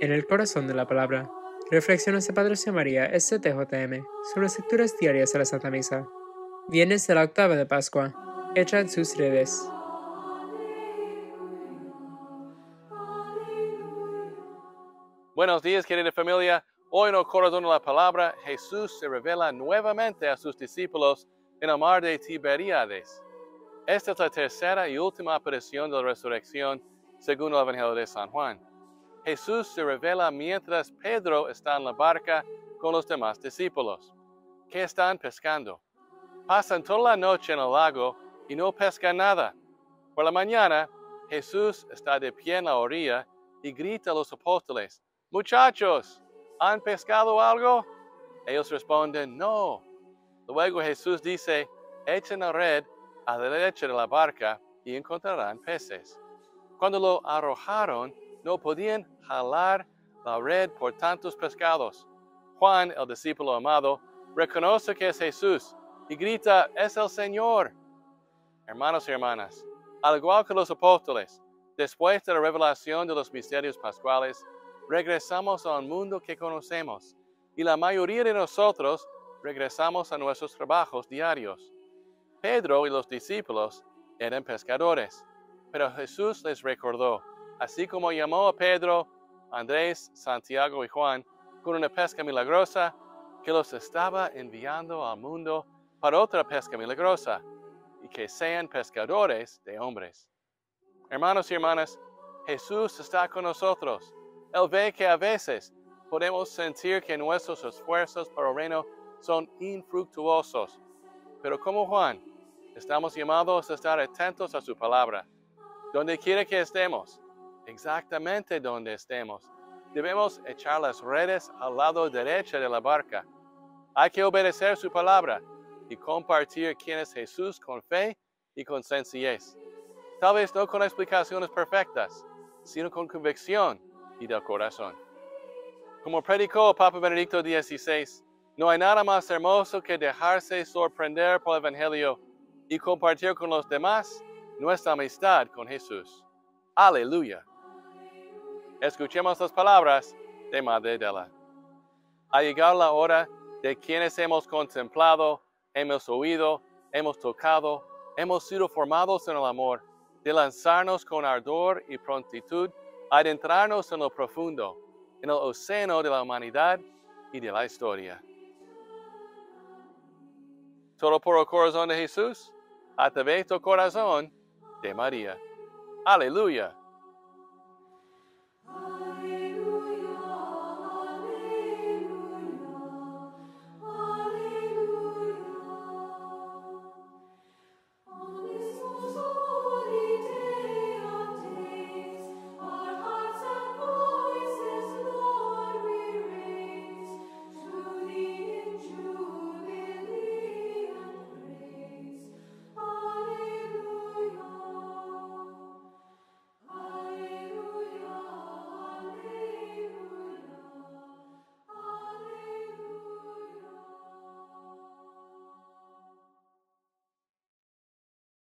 En el corazón de la palabra. Reflexiones de Padre José María, STJM, sobre lecturas diarias de la Santa Misa. Viernes de la octava de Pascua. Echad sus redes. Buenos días, querida familia. Hoy en el corazón de la palabra, Jesús se revela nuevamente a sus discípulos en el mar de Tiberíades. Esta es la tercera y última aparición de la resurrección según el Evangelio de San Juan. Jesús se revela mientras Pedro está en la barca con los demás discípulos, que están pescando. Pasan toda la noche en el lago y no pescan nada. Por la mañana, Jesús está de pie en la orilla y grita a los apóstoles, Muchachos, ¿han pescado algo? Ellos responden, no. Luego Jesús dice, echen la red a la derecha de la barca y encontrarán peces. Cuando lo arrojaron, no podían jalar la red por tantos pescados. Juan, el discípulo amado, reconoce que es Jesús y grita, es el Señor. Hermanos y hermanas, al igual que los apóstoles, después de la revelación de los misterios pascuales, regresamos al mundo que conocemos y la mayoría de nosotros regresamos a nuestros trabajos diarios. Pedro y los discípulos eran pescadores, pero Jesús les recordó, así como llamó a Pedro, Andrés, Santiago y Juan con una pesca milagrosa, que los estaba enviando al mundo para otra pesca milagrosa y que sean pescadores de hombres. Hermanos y hermanas, Jesús está con nosotros. Él ve que a veces podemos sentir que nuestros esfuerzos para el reino son infructuosos, pero como Juan, estamos llamados a estar atentos a su palabra. Donde quiera que estemos, exactamente donde estemos, debemos echar las redes al lado derecho de la barca. Hay que obedecer su palabra y compartir quién es Jesús con fe y con sencillez. Tal vez no con explicaciones perfectas, sino con convicción y del corazón. Como predicó Papa Benedicto XVI, no hay nada más hermoso que dejarse sorprender por el Evangelio y compartir con los demás nuestra amistad con Jesús. Aleluya. Escuchemos las palabras de Madre Della. Ha llegado la hora de quienes hemos contemplado, hemos oído, hemos tocado, hemos sido formados en el amor, de lanzarnos con ardor y prontitud adentrarnos en lo profundo, en el océano de la humanidad y de la historia. Todo por el corazón de Jesús, a través del corazón de María. Aleluya.